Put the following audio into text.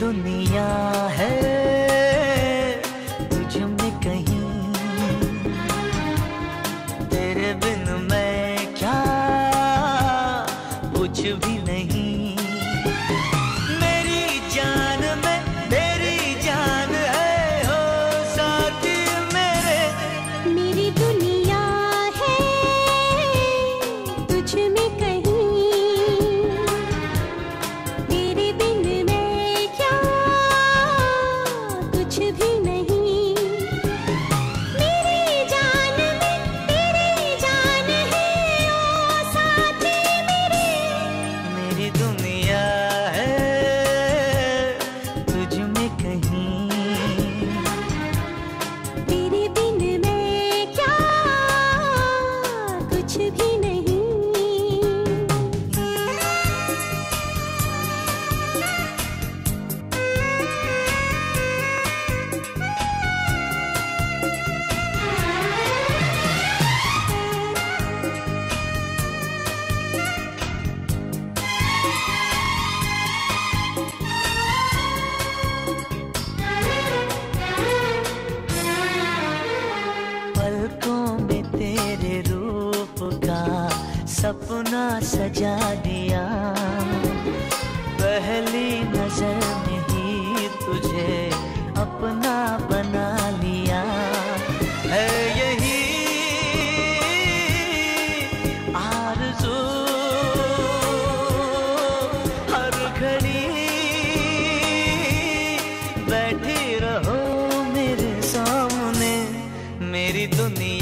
दुनिया है तुझ में कहीं। तेरे बिन मैं क्या? कुछ भी सपना सजा दिया। पहली नज़र में ही तुझे अपना बना लिया। है यही आरज़ू। हर घड़ी बैठी रहो मेरे सामने। मेरी दुनिया